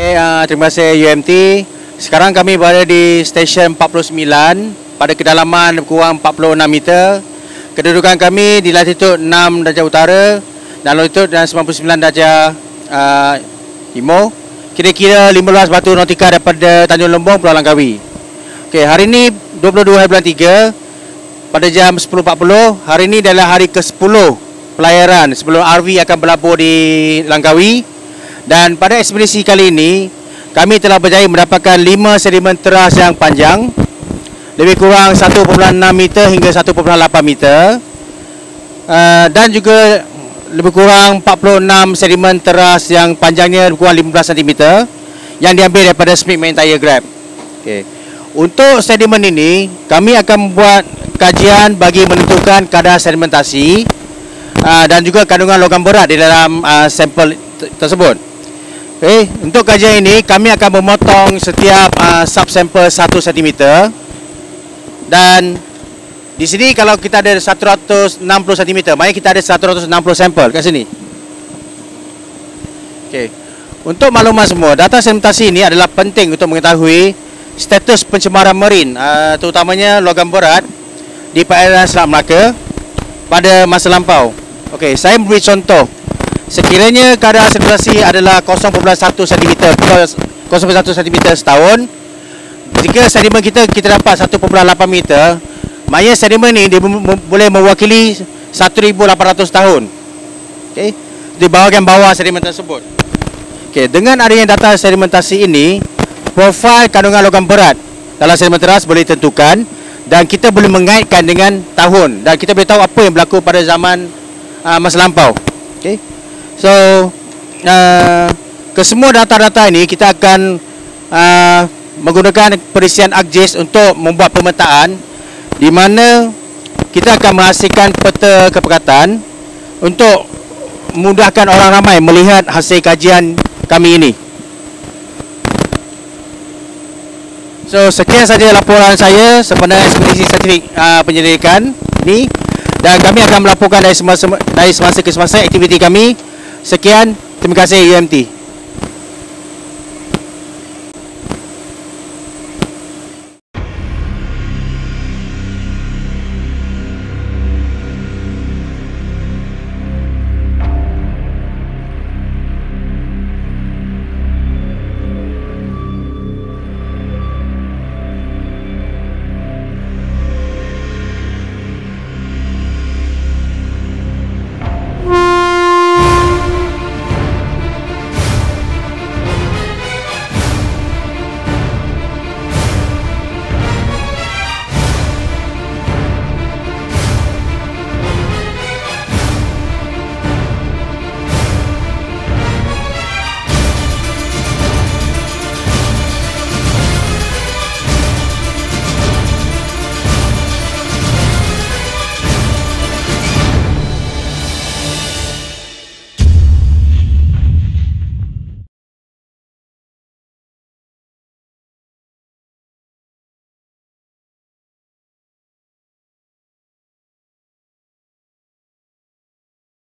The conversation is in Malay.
Okay, uh, terima kasih UMT. Sekarang kami berada di stesen 49 pada kedalaman kurang 46 meter. Kedudukan kami di latitud 6 darjah utara dan latitud dan 99 darjah uh, timur. Kira-kira 15 batu nautika daripada Tanjung Lombong, Pulau Langkawi. Okey, hari ini 22 hari bulan 3 pada jam 10.40. Hari ini adalah hari ke-10 pelayaran sebelum RV akan berlabur di Langkawi. Dan pada ekspedisi kali ini, kami telah berjaya mendapatkan 5 sedimen teras yang panjang lebih kurang 1.6 meter hingga 1.8 meter. Uh, dan juga lebih kurang 46 sedimen teras yang panjangnya lebih kurang 15 cm yang diambil daripada Smith Main Grab. Okey. Untuk sedimen ini, kami akan membuat kajian bagi menentukan kadar sedimentasi uh, dan juga kandungan logam berat di dalam uh, sampel tersebut. Okey, untuk kajian ini kami akan memotong setiap uh, subsampel 1 cm dan di sini kalau kita ada 160 cm, maknanya kita ada 160 sampel kat sini. Okey. Untuk maklumat semua, data sedimentasi ini adalah penting untuk mengetahui status pencemaran marin, uh, terutamanya logam berat di perairan Selat Melaka pada masa lampau. Okey, saya beri contoh. Sekiranya kadar sedimentasi adalah 0.1 cm 0.1 cm setahun, jika sedimen kita kita dapat 1.8 meter, Maya sedimen ni dia boleh mewakili 1800 tahun. Okey. Di bahagian bawah sedimen tersebut. Okey, dengan adanya data sedimentasi ini, profil kandungan logam berat dalam sedimen teras boleh ditentukan dan kita boleh mengaitkan dengan tahun dan kita boleh tahu apa yang berlaku pada zaman uh, masa lampau. Okey. So, uh, kesemua data-data ini kita akan uh, menggunakan perisian ArcGIS untuk membuat pemetaan di mana kita akan menghasilkan peta kepekatan untuk memudahkan orang ramai melihat hasil kajian kami ini. So sekian saja laporan saya sebenarnya ekspedisi saintifik uh, penyelidikan ni dan kami akan melaporkan dari semasa dari semasa ke semasa aktiviti kami. Sekian, terima kasih UMT.